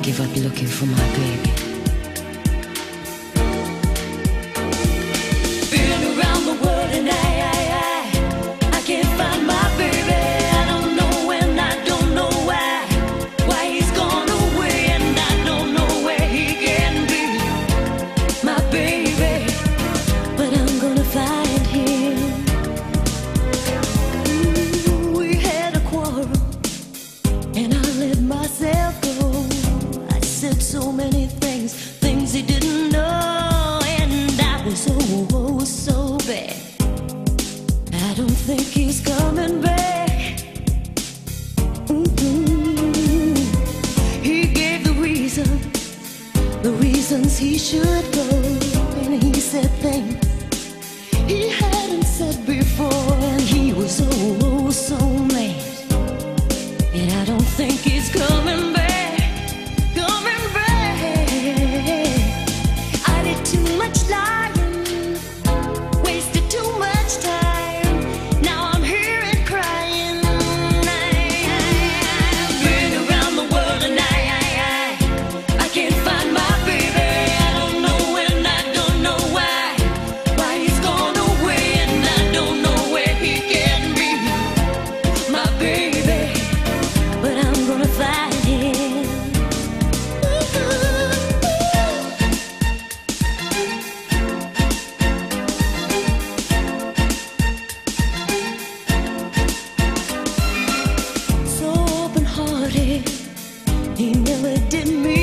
I give up looking for my baby. so many things, things he didn't know, and I was so, oh, so bad. I don't think he's coming back. Mm -hmm. He gave the reason, the reasons he should go, and he said things he He never did me